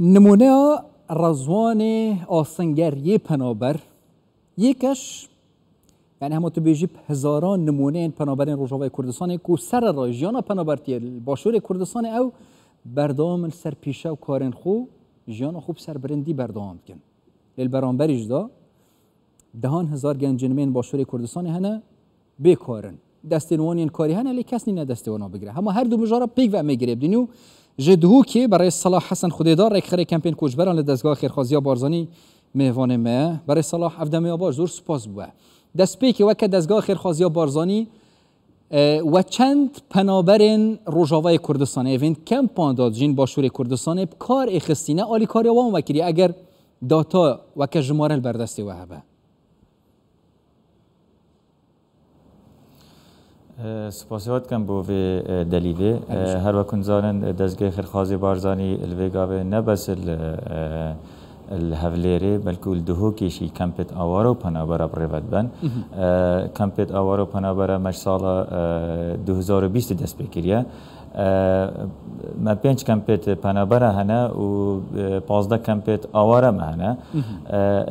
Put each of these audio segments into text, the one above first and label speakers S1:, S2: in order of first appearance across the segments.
S1: نمونه رزوان آسنگری پنابر یکش یعنی همه تو بیجی هزاران نمونه این پنابر این روژاوای کردستان که سر را جیانا پنابرتی باشور کردستان او بردام سر پیشه و کارن خو جیانا خوب سر برندی بردام کن. لیل برانبریش دا دهان هزار گنجنمین باشور کردستان هنه بیکارن دستنوانی این کاری هنه لی کس نی دستوانا بگیره. اما هر دو مجارا پیگ و می‌گیره. بدینیو جدهو که برای صلاح حسن خودیدار رک خری کمپین کوچبران لدزگاه خیرخوازی بارزانی مهوان ما برای صلاح افدمی آباش زور سپاس بوه. دست پیک وکه دزگاه خیرخوازی بارزانی و چند پنابرین روژاوای کردستان. ایوین کم پانداد جین باشور کردستان کار اخستینه آلی کاری وام وکری اگر داتا وکه جماره بردستی و
S2: سپاسیوات کم بو وی دلیوی هر وکن زانن دزگه خرخازی بارزانی الوی گاوی نبسل الهفليري بلكو الدهو كيشي كامبت آوارو بنابرا بريفت بن كامبت آوارو بنابرا مش سالا 2020 دست بكريا ما پنج کمپیت پنابرا هنه و پازده کمپیت آواره ما هنه.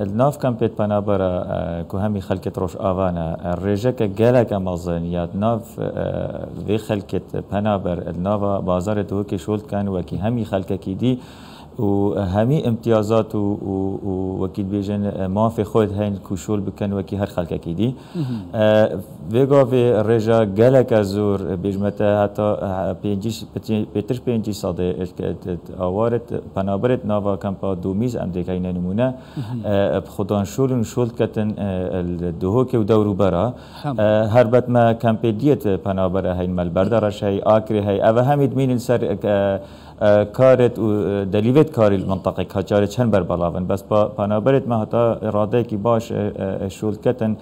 S2: الناف کمپیت پنابرا که همی خلکت روش آوانه. رجه که گلک امازن یا ناف وی خلکت پنابر الناف بازار دو که شولد کن و که همی خلکه کی دی. و همي امتيازات و, و, وكيل بيجن ما في خود هين كوشول بكن وكي هر خلق اكيدي فيغا في رجا جالك ازور بيجمتا حتى بينجيش بيتر بينجي صادي اوارت بنابرت نافا كامبا دوميز ام ديكاين نمونه بخدان شول شول كتن الدهوك ودورو برا هربت ما كامبيديت بنابرا هين مالبردا رشاي اكري هي اوه هميد مين سر کارت و دلیوت کاری منطقه کجار چند بر بلاون. بس با پنابرت ما حتا اراده کی باش شول کتن.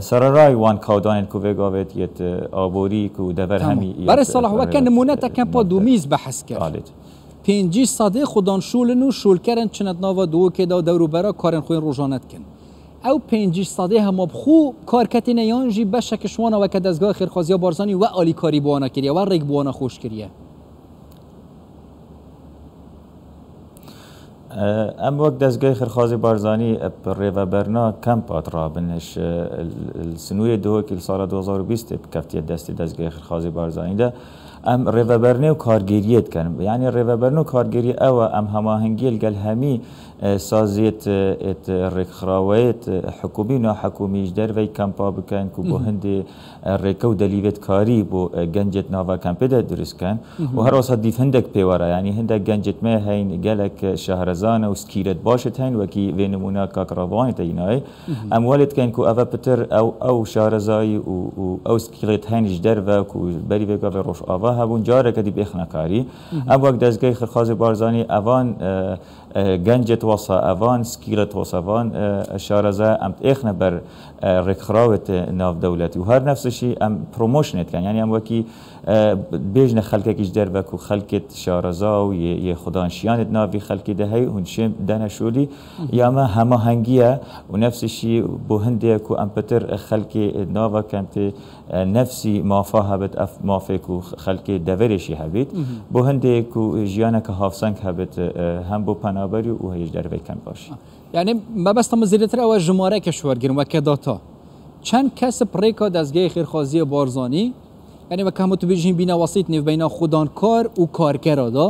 S2: سر رای وان کودان کو وگاوت یت آبوری کو دبر همی
S1: برای صلاح وکن نمونه تا کمپا دومیز بحث کرد. پنجی ساده خودان شولن و شول کرن چند ناوا دو که دا دورو برا کارن خوین روزانت کن. أو پنجی ساده هم بخو کار کتی نیان جی بشک شوانا و که دزگاه خیرخوازی بارزانی و آلی کاری بوانا کریه و ریگ بوانا خوش کریه.
S2: ئەم وەک دەستگای خرخوازی بارزانانی ڕێڤەبەرنا کەم پاترابنش سنووی دۆکی ساە 2020 کەفتە دەستی دەستگای خرخوازی بارزانانیدا ئەم ڕێڤەبەرنێ و کارگیریت کردن ینی ڕێڤەبەرن و کارگیری ئەوە ئەم هەماهنگگیل گەل هەمی سازیت ات رکخراویت حکومی نه حکومی در وی کمپا بکن کو بو هندی رکو دلیوت کاری بو گنجت ناوا کمپ ده درست کن و هر وسط دیف هندک پیوره یعنی هندک گنجت ما هین گلک شهرزان و سکیرت باشت هین وکی وی نمونه کاکراوان تینای ام والد کن کو اوه پتر أو أو شهرزای و أو سکیرت هینش در و کو بری وی گاوه روش آوا هبون جاره کدی بخنا کاری ام وقت دزگاه خرخاز بارزانی اوان گنجت وصا اوان سکیلت وصا اوان شارزه ام اخنه بر رکخراوت ناف دولتی. و هر نفسشی ام ات کن. یعنی ام وکی بیجن خلکه کش در بکو خلکت شارزا و یه خدان شیانت نافی خلکی ده هی هنشم دنشولی یا ما همه هنگیه و نفسشی بو هنده کو ام پتر خلکی نافا کمت نفسی مافا هبت اف مافا کو خلکی دورشی هبید بو هنده کو جیانه که هافسنگ هبت هم بو پنابری و هیج در کەم باشی.
S1: یعنی ما مەبەستەمە زیرتر ئەوە ژمارە گیرم و که داتا چند کس پریکا دەستگای خیرخوازی بارزانی؟ یعنی وەکە بینا بژین نیو بینا خودان کار و کارکەرادا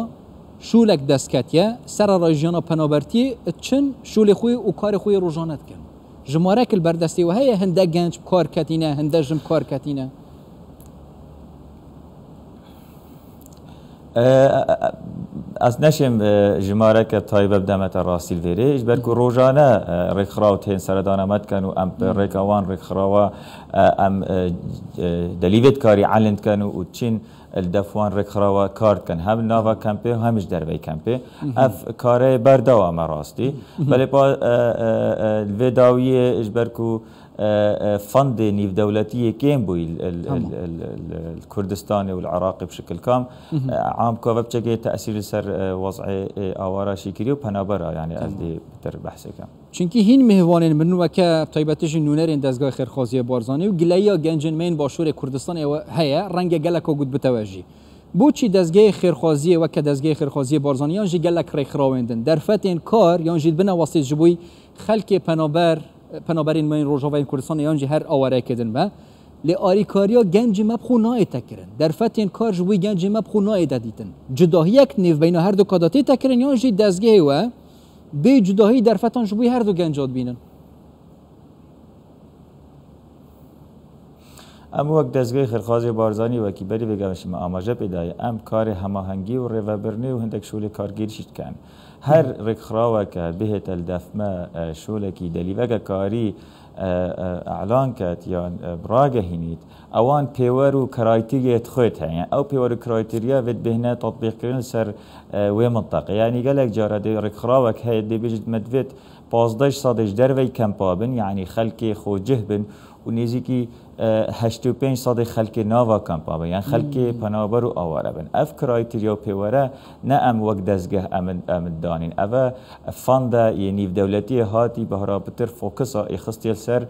S1: شولک دستکتیه سر راجیان پنابرتی چن شولی خوی و کار کاری کن. ڕۆژانەتکەن ژمارەکە بردستی و هیه هنده گنج کار کتینه هنده جم کار کتینه.
S2: از نشم جماره که تایب بدمت راسیل ویریش بلکه روزانه رکخراو تین سردانمت کن و ام رکوان رکخراو ام دلیوت کاری علند کن و چین الدفوان رکخراو کارت کن. هم ناوا کمپه همش دروی کمپه. اف کاره بردوام راستی. بله با الوداوی اجبرکو فند نيف دولتيه كين بوي الكردستاني والعراقي بشكل كام. عام كوفا بشكل تاثير سر وضع آوارا شيكري وبنابرا يعني الدي بتر بحث كام
S1: چونکی هین مهوانین من وکه طیبتش نونرین دزگاه خیرخوازی بارزانی و گلیا گنجن مین باشور کردستان هیا رنگ گلکو گود بتوجی. بۆچی دەستگەی خێرخوازیە وەکە دەستگەی خێرخوازیە بارزانیان ژی گەلک ڕێکخراوێندن دەرفەتێن کار یانژیت بنە پنابرین ما این من و کردستان یا انجی هر آواره کدن ما لی آریکاریا گنج ماب خو نای تکرن. در فتین کار جوی گنج ماب خو نای دادیتن. جداهی یک نیو بین هر دو کاداتی تکرن یا انجی دزگه و بی جداهی در فتان جوی هر دو گنجات بینن.
S2: ام وقت دزگه خرخواز بارزانی و کی بری بگمش ما آماجه پیدای ام کار هماهنگی و ریوبرنی و هندک شولی کارگیری شید کن. کەن هەر ڕێکخراوەکە بهێتە دەفمە شولێکی دەلیڤەکە کاری ئەعلان کات یان براگەهینیت ئەوان پێوەەر و کارایتیگێت خۆت هەیە. ئەو پێوەەر کرایتریا بێت بهێنە تطبیقکردن سەر وێ منطق. ینی گەلێک جارە دەی ڕێکخراوەک هەیە دەبێژت مدوێت پازدەش سادش دەروی کەمپا بن یعنی خەلکی خۆجه بن اونیزی که هشت و پنج ساد خلک ناوا کمپا با یعنی خلک پنابر و آواره بن اف کرایتریا پیوره نه ام وقت دزگه ام دانین. او فاند یعنی دولتی هاتی به رابطر فوکس ایخستیل سر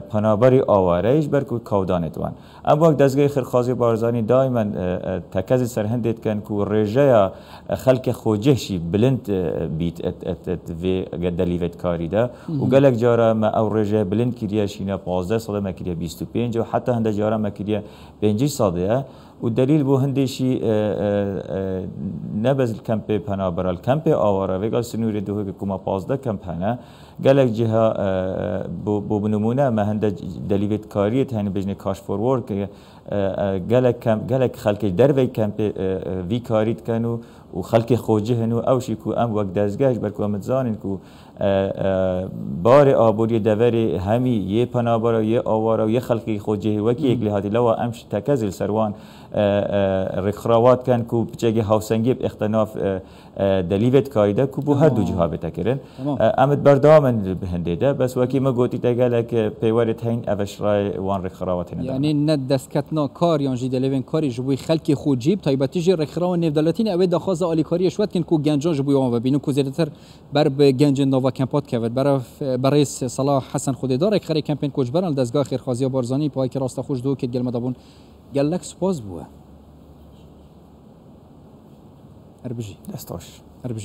S2: پنابری آواره ایش برکو کودانت وان ام وقت دزگه خرخازی بارزانی دائما تکز سر هندید کن که رجای خلک خوجهشی بلند بیت ات ات ات و دلیوت کاری ده و گلک جارا ما او رجای بلند کریه شینا 15 ساله مکریه 25 و حتی هنده جارا مکریه 5 ساله و دلیل بو هندشی نبز کمپ پنا برال کمپ آوارا و گل سنوری دو که کما 15 کمپ هنه گلک جها بو بنمونه. ما هنده دلیویت کاریت هنی بجنه کاش فورور که گلک گلک خلک دروی کمپ وی کاریت کنو و خلک خوجه هنو. او شی کو ام وقت دزگاش برکو امتزانین کو بار آبوری دوری همی یه پنابارا یه آوارا یه خلقی خود جهوکی اگلی هاتی لوا امش تکزل سروان. ڕێکخراوات کەن و بچێکی هاوسەنگی اختناف دەلیوێت کاریدە و بۆ هەردوو جیها بێتەکردن ئەمت بەردامن هەندێدە بەس وەکی مە گوتی دەگەلێک پێوەرت هەین ئەڤشڕای وان ڕێکخراوات
S1: ینی نە دەستکەتنا کار یانژی دەلێن کاری ji بووی خەلکی خوجیب تایبەتیژی ڕێکخراوە نێودەلەتین ئەوێ داخواز ئالیکاری شوتکن و گەنجۆژ بوویەوە ببین و کوزیێتتر بەر بە گەنجن ناوا کەمپات کەوت بەرە بەڕێز سەلا حەسەن خودێدارێک خەری کەمپین کۆچبەران دەستگا خێرخوازیە بارزانانی پاکی ڕاستە خوش دوو کێت گەلمەدەبوون سپاس بووە هەر بژی
S2: دەستۆش
S1: هەر بژی